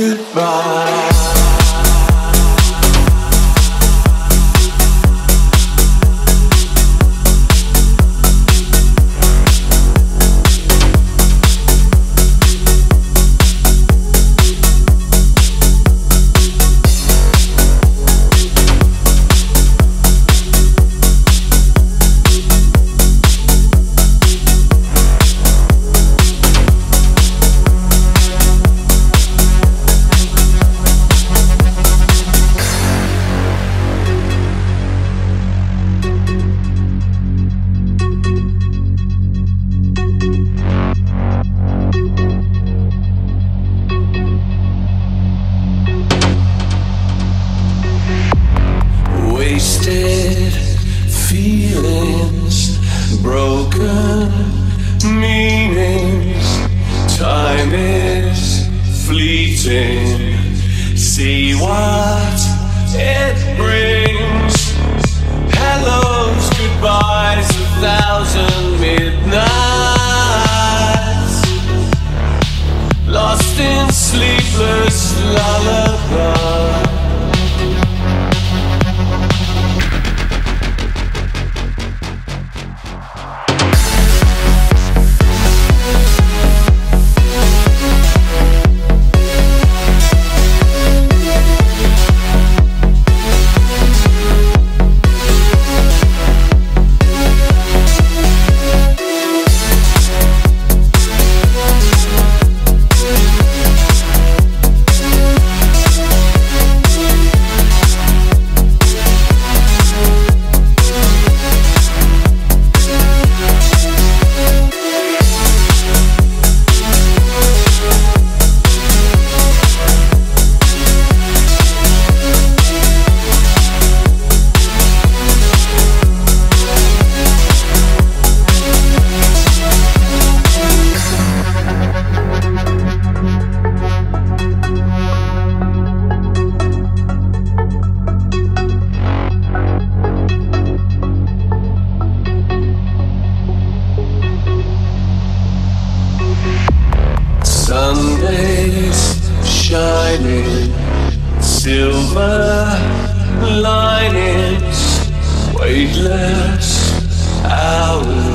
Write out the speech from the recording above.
goodbye. Fleeting, see what endless hours.